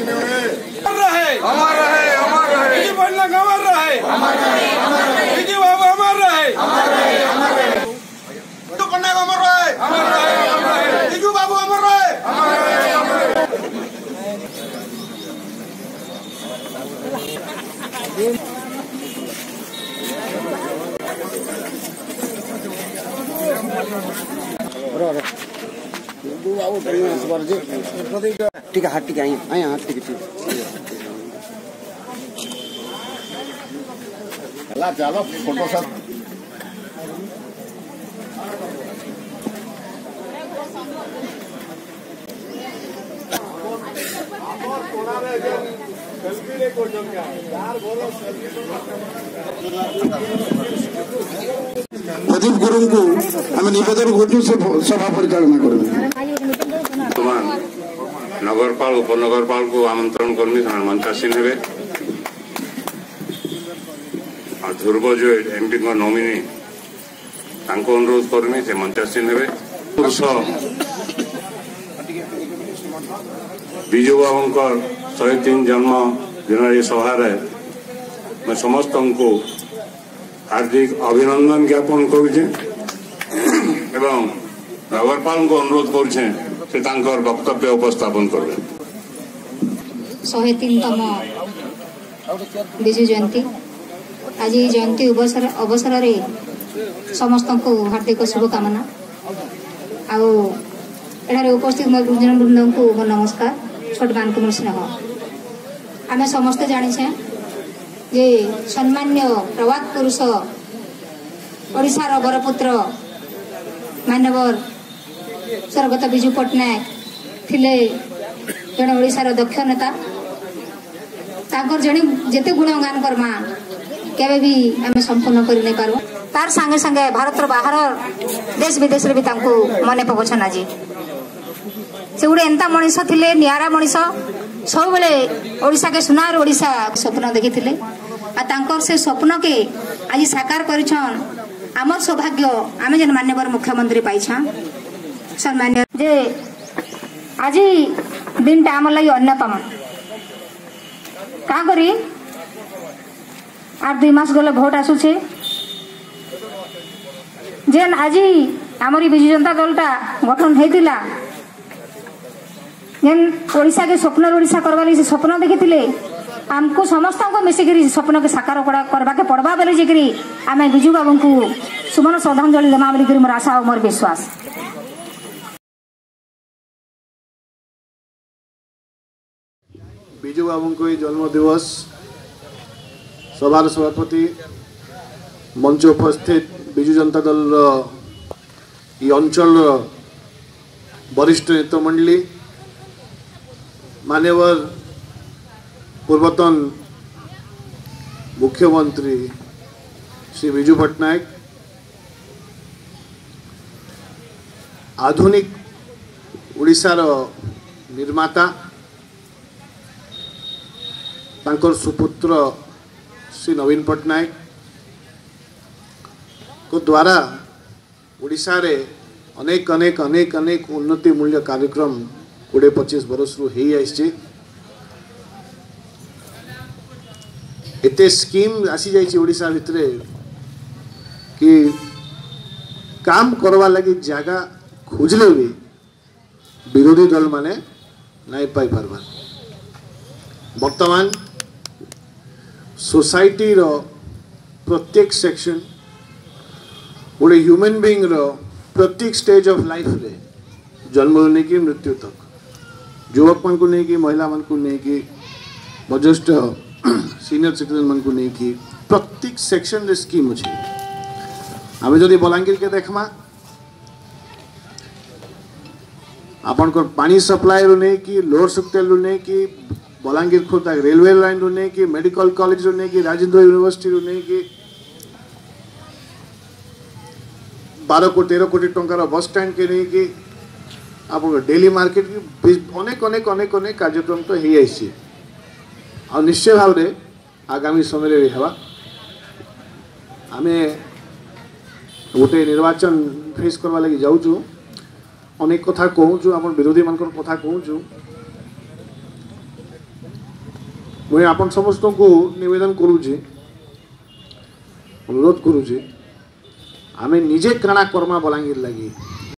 अमर रहे अमर रहे अमर रहे विजय पटनायक अमर रहे अमर रहे अमर रहे विजय बाबू अमर रहे अमर रहे अमर रहे विजय पटनायक अमर रहे अमर रहे अमर रहे विजय बाबू अमर रहे अमर रहे अमर रहे Brother. ठीक है हाथ टिके आइए आइए हाथ टिके ठीक ज्यादा फोटो साथ यार बोलो প্রদীপ গুরুঙ্কু আমি নিবেদন করছু সে সভা পরিচালনা করবে নগরপাল উপনগরপাল আমন্ত্রণ করবি সেখানে মঞ্চাসীন হবে আর ধ্রুব যে এমপি নমিনি তাঁক অনুরোধ করবি সে মঞ্চাসীন হবে পুরুষ বিজু বাবুঙ্কর শহে তিন জন্ম দিনের সভার সমস্ত হার্দিক অভিনন্দন জ্ঞাপন করছে এবং নগরপালকে অনুরোধ করছে সে তাঙ্কর বক্তব্য উপস্থাপন করবে শহে তিনতম বিজু জয়ন্তী আজ এই জয়ন্তী অবসর অবসরের সমস্ত হার্দিক শুভকামনা ଆଉ উপস্থিত ଉପସ୍ଥିତ ମୋ ଗୁରୁଜନ ବୃନ୍ଦଙ୍କୁ ମୋ ନମସ୍କାର ଛୋଟମାନଙ୍କୁ ମୋ ସ୍ନେହ ଆମେ सम्मा प्रतपुडार वरपुत्र मान्यवर स्वर्गत विजु पट्टनायक ले जे ओडार दक्ष नेता जे गुणगान करमा गान् मा सम्पूर्ण गरि नै पार तार साङेस साङे भारत र बाह्र देश विदेशी मन पकाउछन् आज एंता मनिस ले निरा मनिष ସବୁବେଳେ ଓଡ଼ିଶାକେ ସୁନାର ଓଡ଼ିଶା ସ୍ୱପ୍ନ ଦେଖିଥିଲେ ଆଉ ତାଙ୍କର ସେ ସ୍ୱପ୍ନକେ ଆଜି ସାକାର କରିଛନ୍ ଆମର ସୌଭାଗ୍ୟ ଆମେ ଯେନ୍ ମାନ୍ୟବର ମୁଖ୍ୟମନ୍ତ୍ରୀ ପାଇଛନ୍ ସମ୍ମାନୀୟ ଯେ ଆଜି ଦିନଟା ଆମର ଲାଗି ଅନ୍ୟତମ କାଁ କରି ଆର୍ ଦୁଇ ମାସ ଗଲେ ଭୋଟ ଆସୁଛେ ଯେନ୍ ଆଜି ଆମର ବିଜୁ ଜନତା ଦଳଟା ଗଠନ ହେଇଥିଲା ଯେନ୍ ଓଡ଼ିଶାକେ ସ୍ୱପ୍ନର ଓଡ଼ିଶା କର୍ବାର୍ ଲାଗି ସେ ସ୍ୱପ୍ନ ଦେଖିଥିଲେ ଆମକୁ ସମସ୍ତଙ୍କୁ ମିଶିକିରି ସ୍ୱପ୍ନକେ ସାକାର କର୍ବାକେ ପଡ଼ବା ବୋଲି ଯାଇକିରି ଆମେ ବିଜୁ ବାବୁଙ୍କୁ ସୁମନ ଶ୍ରଦ୍ଧାଞ୍ଜଳି ଦେମା ବୋଲିକିରି ମୋର ଆଶା ଆଉ ମୋର ବିଶ୍ୱାସ ବିଜୁ ବାବୁଙ୍କୁ ଏଇ ଜନ୍ମଦିବସ ସଭାର ସଭାପତି ମଞ୍ଚ ଉପସ୍ଥିତ ବିଜୁ ଜନତା ଦଳର এই অঞ্চল বরিষ্ঠ নেতৃমণ্ডলী मान्यवर पूर्वतन मुख्यमंत्री श्री विजू पटनायक आधुनिक ଓଡ଼ିଶାର ନିର୍ମାତା ତାଙ୍କର ସୁପୁତ୍ର ଶ୍ରୀ ନବୀନ ପଟ୍ଟନାୟକଙ୍କ ଦ୍ୱାରା ଓଡ଼ିଶାରେ ଅନେକ ଅନେକ ଅନେକ ଅନେକ ଉନ୍ନତିମୂଲ୍ୟ କାର୍ଯ୍ୟକ୍ରମ କୋଡ଼ିଏ ପଚିଶ ବରଷରୁ ହେଇଆସିଛି ଏତେ ସ୍କିମ୍ ଆସିଯାଇଛି ଓଡ଼ିଶା ଭିତରେ କି କାମ କରବାର୍ ଲାଗି ଜାଗା ଖୋଜିଲେ ବି ବିରୋଧୀ ଦଳମାନେ ନାଇଁ ପାଇପାରବାର୍ ବର୍ତ୍ତମାନ ସୋସାଇଟିର ପ୍ରତ୍ୟେକ ସେକ୍ସନ୍ ଗୋଟେ ହ୍ୟୁମାନ୍ ବିଙ୍ଗର ପ୍ରତ୍ୟେକ ଷ୍ଟେଜ୍ ଅଫ୍ ଲାଇଫ୍ରେ ଜନ୍ମରୁ ନେଇକି ମୃତ୍ୟୁ ତକ୍ युवक मन को लेकिन महिला मन को लेकिन वजिष्ठ सीनियर सिटीजन मन को लेकिन प्रत्येक सेक्शन रे स्कीम अच्छे आम जदि बलांगीर के देखमा आपण पानी सप्लाई रु नहीं कि लोअर सुक्तेल रु नहीं कि बलांगीर खोर्धा रेलवे लाइन रु नहीं कि मेडिकल कॉलेज रु नहीं कि राजेन्द्र यूनिवर्सिटी रु नहीं कि बारह कोटी तेरह कोटी टकर बस स्टाण के नहीं कि अब डेली मार्केट की अनेक अनेक अनेक अनेक कार्यक्रम तो हो जाइए आ निश्चय भाव में आगामी समय भी हवा आम गोटे निर्वाचन फेस करवा लगी जाऊँ অনেক কথা কহুছু আমার বিরোধী মান কথা কহুছু মু আপন সমস্ত নিবেদন করুছি অনুরোধ করুছি আমি নিজে কাণা কর্মা বলাঙ্গীর লাগি